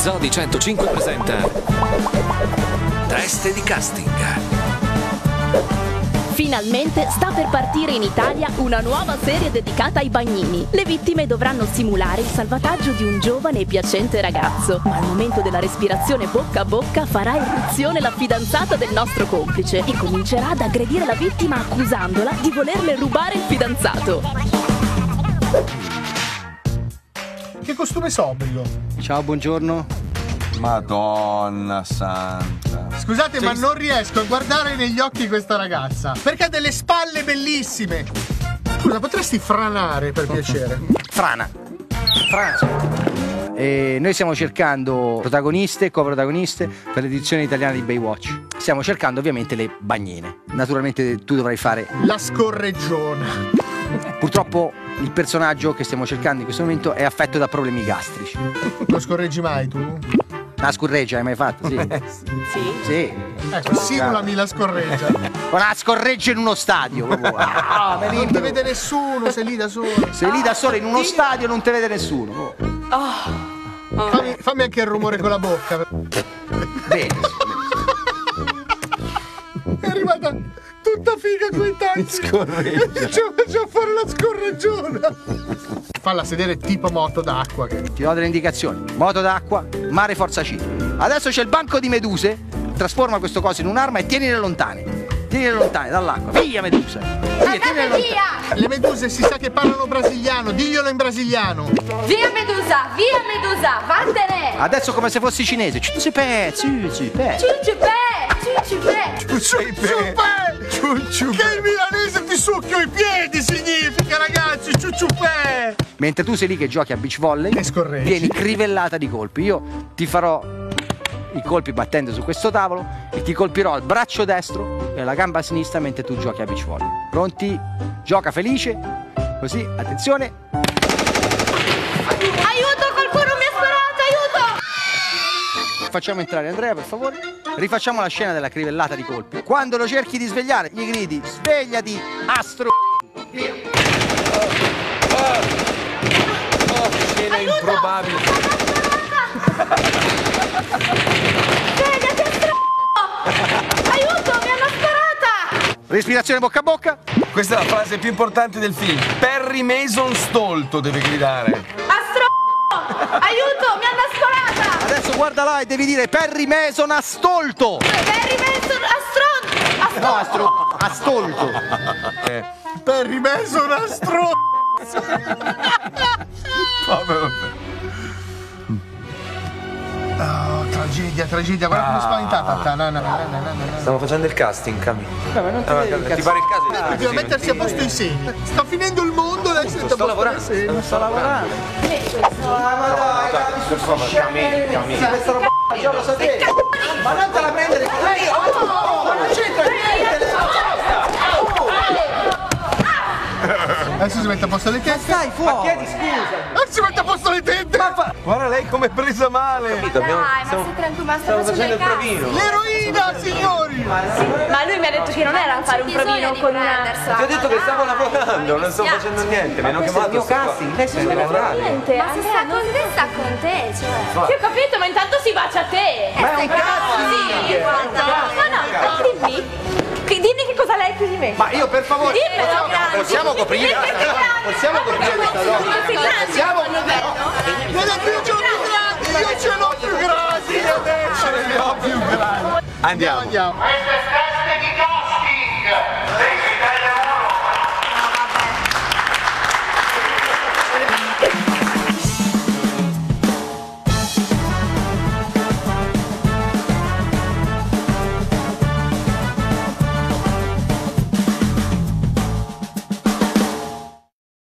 Zodi 105 presenta Teste di casting. Finalmente sta per partire in Italia una nuova serie dedicata ai bagnini. Le vittime dovranno simulare il salvataggio di un giovane e piacente ragazzo, ma al momento della respirazione bocca a bocca farà irruzione la fidanzata del nostro complice e comincerà ad aggredire la vittima accusandola di volerle rubare il fidanzato. Che costume sobrio. Ciao, buongiorno. Madonna santa. Scusate, ma non riesco a guardare negli occhi questa ragazza. Perché ha delle spalle bellissime. Scusa, potresti franare per piacere? Frana. Frana. E noi stiamo cercando protagoniste e coprotagoniste per l'edizione italiana di Baywatch. Stiamo cercando ovviamente le bagnine. Naturalmente tu dovrai fare. La scorreggiona. Purtroppo il personaggio che stiamo cercando in questo momento è affetto da problemi gastrici. Lo scorreggi mai tu? La scorreggia hai mai fatto? Sì. Sì? Sì. Ecco, simulami la scorreggia. Una scorreggia in uno stadio. Ah, me Non ti vede nessuno, sei lì da solo. Sei lì da solo in uno stadio non ti vede nessuno. Fammi, fammi anche il rumore con la bocca. Bene. È arrivata figa con i tacchi. Scorreggia. Ci a fare la scorreggiona. Falla sedere tipo moto d'acqua. che- Ti do delle indicazioni. Moto d'acqua, mare forza C. Adesso c'è il banco di meduse. Trasforma questo coso in un'arma e tienile lontane. Tienile lontane dall'acqua. Via medusa. Via, tienile lontane. Le meduse si sa che parlano brasiliano, diglielo in brasiliano. Via Medusa, via Medusa, vattene! Adesso come se fossi cinese. Ci sei pezzi, ci pezzi. Ciuciupè! Che il milanese ti succhio i piedi significa, ragazzi, ciuciupè! Mentre tu sei lì che giochi a beach volley, vieni crivellata di colpi. Io ti farò i colpi battendo su questo tavolo e ti colpirò al braccio destro e alla gamba sinistra mentre tu giochi a beach volley. Pronti? Gioca felice. Così, attenzione. Aiuto, qualcuno mi ha sparato, aiuto! Facciamo entrare Andrea, per favore. Rifacciamo la scena della crivellata di colpi. Quando lo cerchi di svegliare, gli gridi: svegliati, astro. Via. Scena improbabile. Svegliati, str***o! Aiuto, mi hanno sparata! Respirazione bocca a bocca. Questa è la frase più importante del film. Perry Mason stolto deve gridare. Astro! Aiuto, mi hanno sparata! Adesso guarda là e devi dire Perry Mason a stolto. Perry Mason, astron! No, astro, a stolto. Per rimesso una stro... Vabbè, vabbè. Tragedia, tragedia, guarda come spaventata. Stiamo facendo il casting, Cami. ma non Allora, ti pare il caso Bisogna così? mettersi a posto in sé. Sta finendo il mondo, adesso sta Sto lavorando. Sto lavorando. Per favore, Cami, Cami. Questa roba lo sapevo. Ma non te la prendere con lei. Oh, ma non c'entra niente. Adesso si mette a posto le tette. Stai fuori. Ma chiedi scusa. Adesso si mette a posto le tette. Guarda lei come è presa male. Abbiamo- Dai, ma stiamo, stai tranquillo, ma stiamo facendo il il provino. L'eroina, signori. Ma lui mi ha detto che non era fare un provino con una. Ti ho detto che stavo lavorando, non sto facendo niente. Mi hanno chiamato. sto qua. Lei si deve lavorare. Niente, Ma se sta con te, sta con te, cioè. Sì, ho capito, ma intanto si bacia a te. Ma è un cazzo. Sì, guarda. Ma no, dimmi. Che, dimmi che cosa lei più di me. Ma io per favore, Dimmelo, possiamo, coprire possiamo coprire Possiamo coprire questa logica? Possiamo coprire? Non ho più giornate, io ce l'ho più grandi, io ce l'ho più grandi. Andiamo. Andiamo. Queste feste di casting